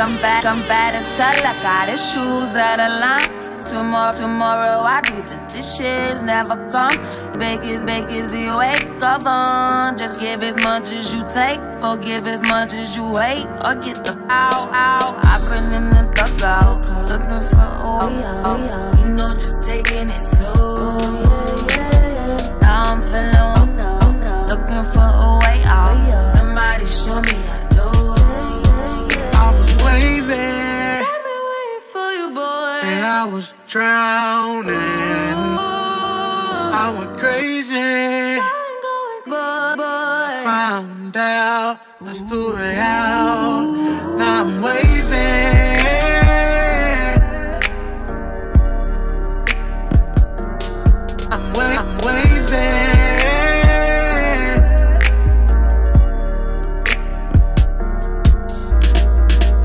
Come back, come back and sell. I got his shoes of line. Tomorrow, tomorrow I do the dishes, never come. Bake as, bake as you wake up on. Just give as much as you take, forgive as much as you hate, or get the out, out. I've been in the I'm, wa- I'm waving.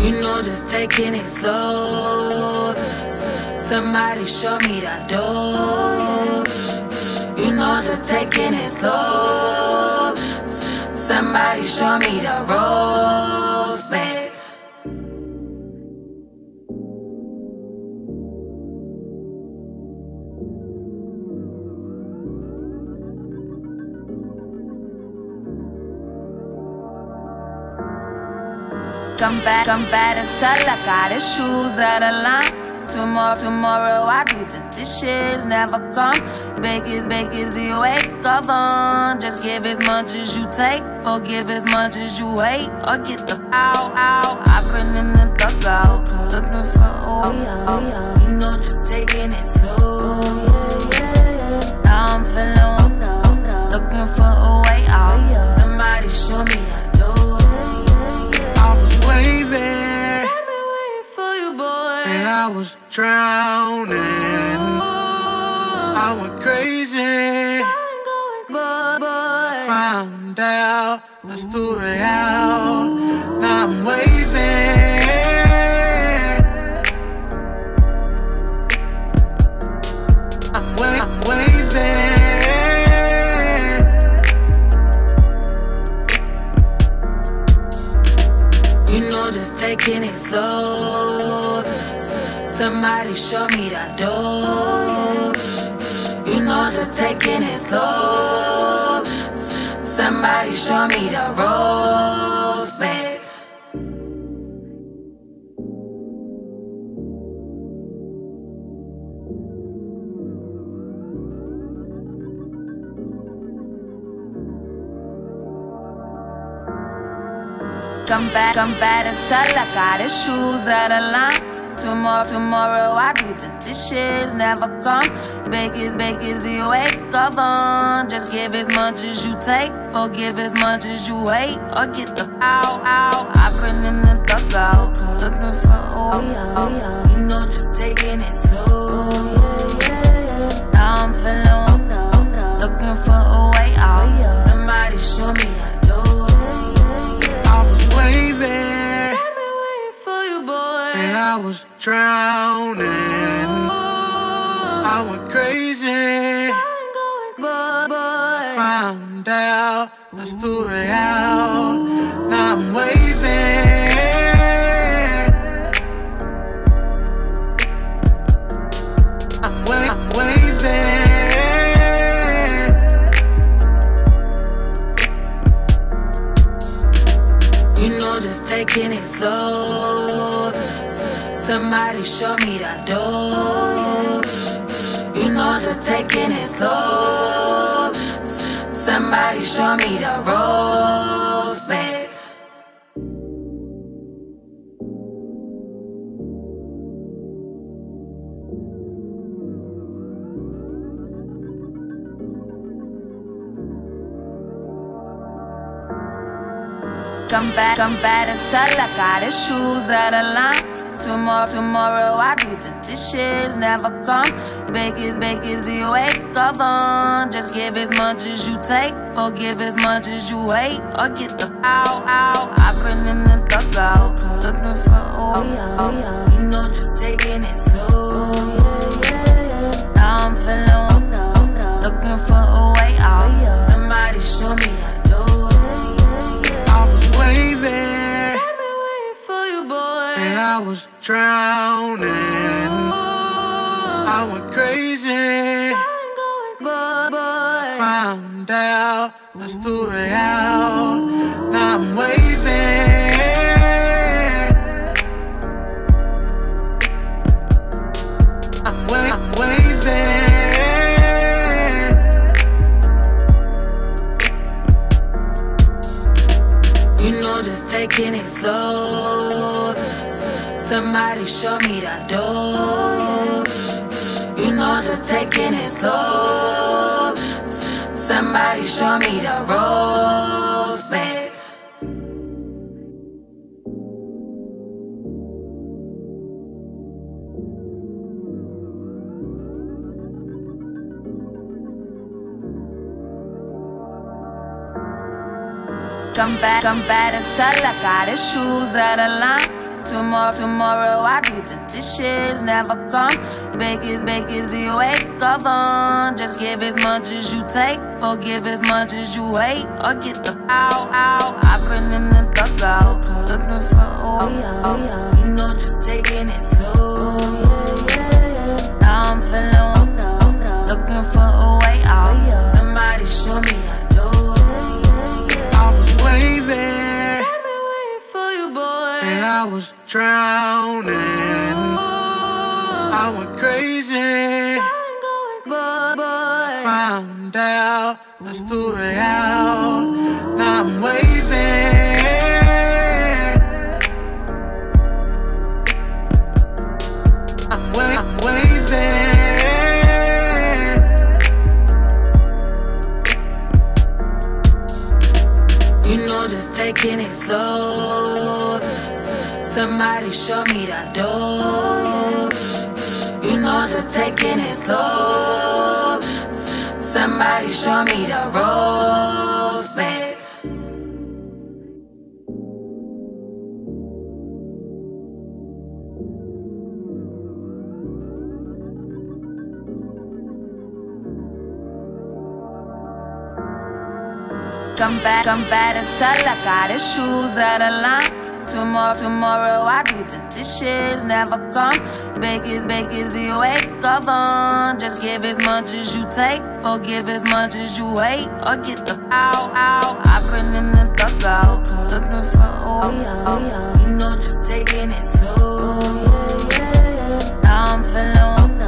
You know, just taking it slow. Somebody show me that door. You know, just taking it slow. Somebody show me the ropes, Come back, come back to sell. I got his shoes of line. Tomorrow, tomorrow I do the dishes, never come. Bake as, bake as you wake up on. Just give as much as you take, forgive as much as you hate, or get the out, out. I've been in the dugout, looking for oh, you know, just taking it slow. Now I'm feeling, drowning. I went crazy. boy. Found out, do it out. Now I'm waving. I'm, wa- I'm waving. You know, just taking it slow. Somebody show me that door. You know, just taking it slow. Somebody show me the ropes, back, come back and sell. I got his shoes of line. Tomorrow, tomorrow I do the dishes, never come. Bake as, bake you wake up on. Just give as much as you take, forgive as much as you hate, or get the out, out. I've been in the dugout, looking for oh, you know, just taking it slow. Now I'm feeling, looking for a way out. Somebody show me I was drowning. I went crazy. Found out, do it out. Now I'm waving. I'm, wa- I'm waving. You know, just taking it slow. Somebody show me that door. You know, just taking it slow. Somebody show me the ropes, babe. Come back, come back and sell. I got his shoes that line. Tomorrow, tomorrow I do the dishes, never come. Bake as, bake as you wake up on. Just give as much as you take, forgive as much as you hate, or get the out, out. I've been in the dugout, looking for oh, oh, you know, just taking it slow. Now I'm feeling, looking for a way out. Somebody show me that door. I was waving, I've been waiting for you, boy. I was drowning. I went crazy. Found out that's the way out. Show me that door. You know, just taking it slow. Somebody show me the ropes, Come back, come back and sell. I got his shoes of line. Tomorrow, tomorrow I do the dishes, never come. Bake as bake as you wake up on. Just give as much as you take, forgive as much as you hate, or get the ow ow. I've been in the dugout, looking for oil. you know, just taking it I Somebody show me that door. You know, just taking it slow. Somebody show me the ropes, Come back, come back and sell. I got his shoes out of line. Tomorrow, tomorrow I do the dishes, never come. Bake as bake as you wake up on. Just give as much as you take, forgive as much as you hate, or get the ow ow. I've been in the dugout, looking for oh, you know, just taking it slow. Now I'm feeling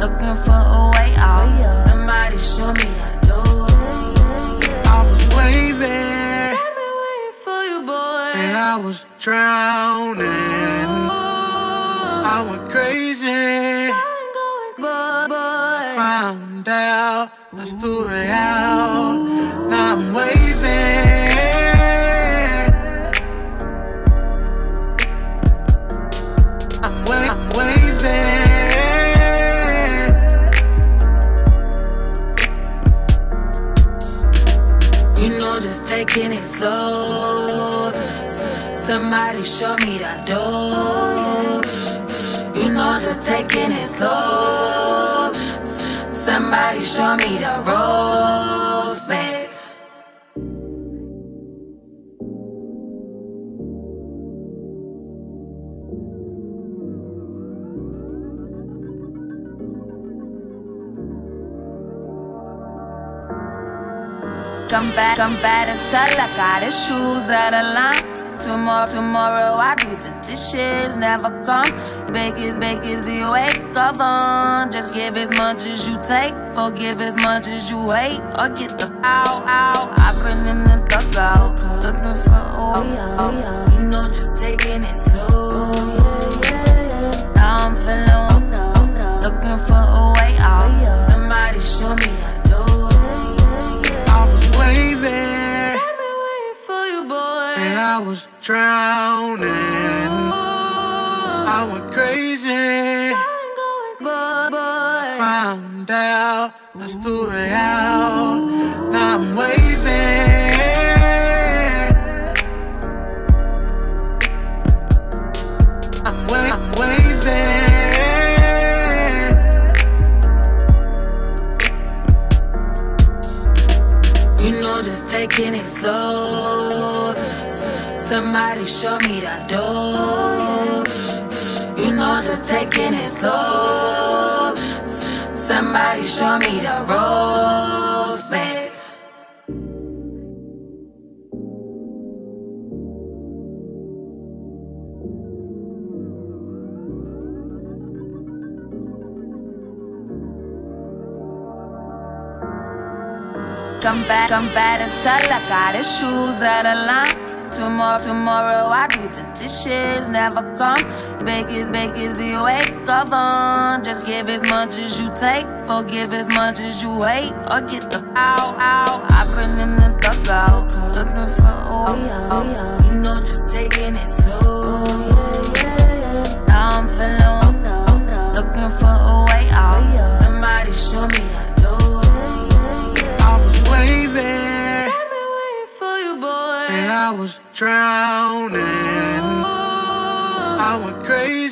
looking for a way out. Somebody show me I was drowning. I went crazy. Found out the way out. Now I'm waving. I'm, I'm waving. You know, just taking it slow. Somebody show me that door. You know, just taking it slow. Somebody show me the ropes, Come back, come back and sell. I got his shoes of line. Tomorrow, tomorrow I do the dishes, never come. Bake as bake as you wake up on. Just give as much as you take, forgive as much as you hate, or get the ow ow. I've been in the dugout, looking for oh, you know, just taking it slow. Now I'm feeling looking for a way out. Somebody show me waving. for you, boy. And I was drowning. I went crazy. Found out the way out. Now I'm waving. Taking it slow. Somebody show me that door. You know, just taking it slow. Somebody show me the ropes, Come back, come back to sell. I got his shoes of line. Tomorrow, tomorrow I do the dishes never come. Bake as bake as you wake up on. Just give as much as you take, forgive as much as you hate, or get the out. I've been in the dugout, looking for oh, drowning. I went crazy.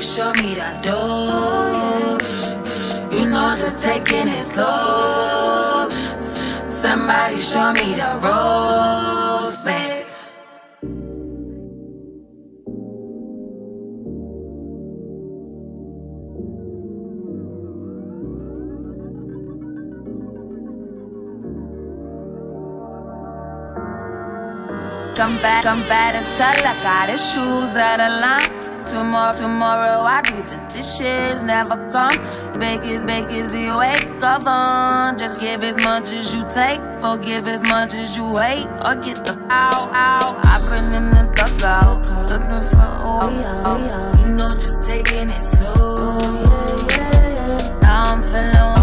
Show me that door. You know, just taking it slow. Somebody show me the ropes, Come back, come back to sell. I got his shoes out of line. Tomorrow, tomorrow I do the dishes never come. Bake as bake as you wake up on. Just give as much as you take, forgive as much as you hate, or get the out out. I've been in the dugout, looking for oh, you know, just taking it slow. Now I'm feeling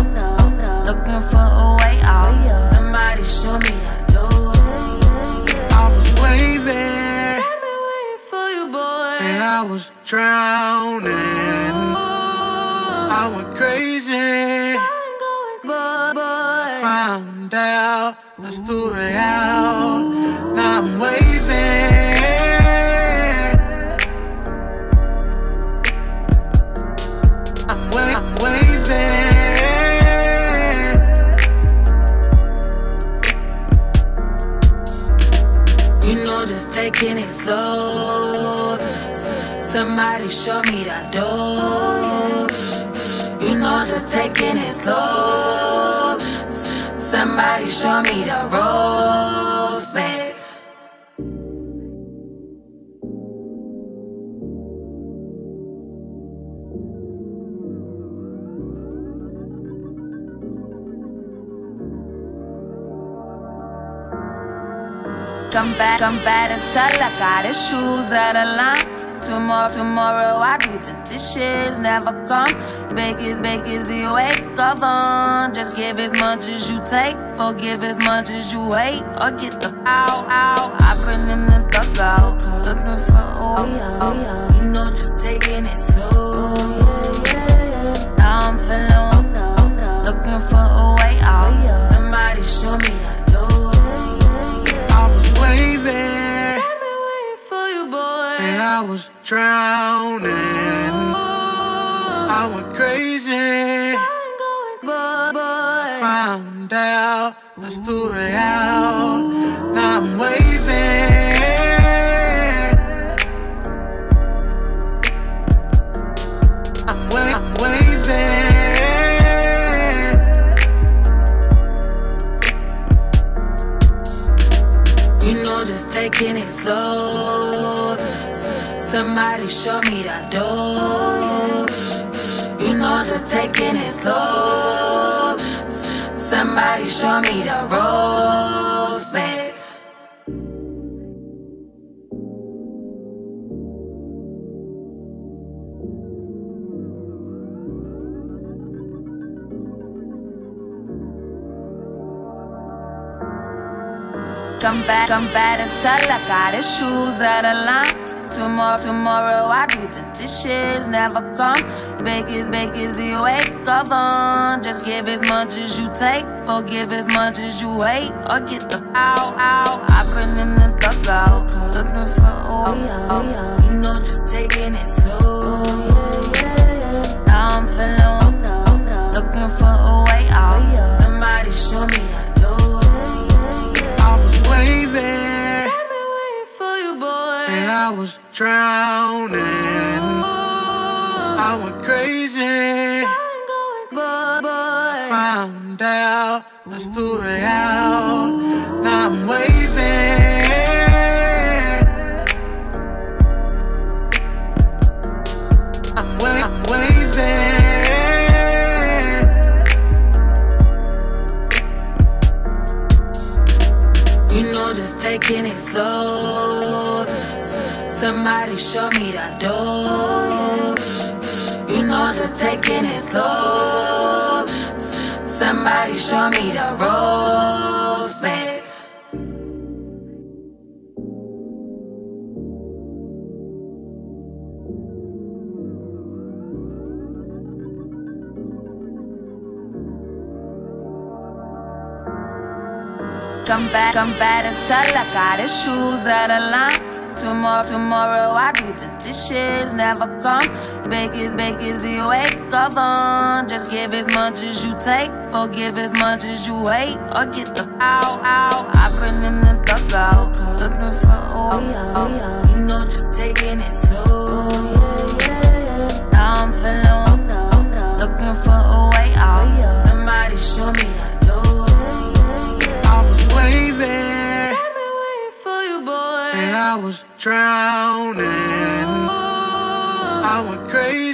You know, just taking it slow. Somebody show me that door. You know, just taking it slow. Somebody show me the ropes, back, come back to sell. I got his shoes out of line. Tomorrow, tomorrow I do the dishes never come. Bake as bake as you wake up on. Just give as much as you take, forgive as much as you hate, or get the out out. I've been in the dugout, looking for oh, oh, you know, just taking it slow. Now I'm feeling oh, looking for a way out. Somebody show me I was drowning. I went crazy. Found out the way out. Now I'm waving. I'm, wa- I'm waving. You know, just taking it slow. Somebody show me that door. You know, just taking it slow. Somebody show me the ropes, babe. Come back, come back to sell. I got his shoes of line. Tomorrow, tomorrow I do the dishes, never come. Bake as, bake as you wake up on. Just give as much as you take, forgive as much as you hate, or get the out, out. I've been in the dugout, looking for out. You know, just taking it slow. Now I'm feeling, looking for a way out. Somebody show me a door. I was waving I've been for you, boy. and I was drowning. I went crazy. Found out, let's do it out. Now I'm waving. I'm, wa- I'm waving. You know, just taking it slow. Somebody show me that door. You know, just taking it slow. Somebody show me the ropes, Come back, come back and sell I got his shoes of line. Tomorrow, tomorrow I do the dishes, never come. Bake as, bake as you wake up on. Just give as much as you take, forgive as much as you hate, or get the out, out. I've been in the dugout, looking for drowning. Oh. I went crazy.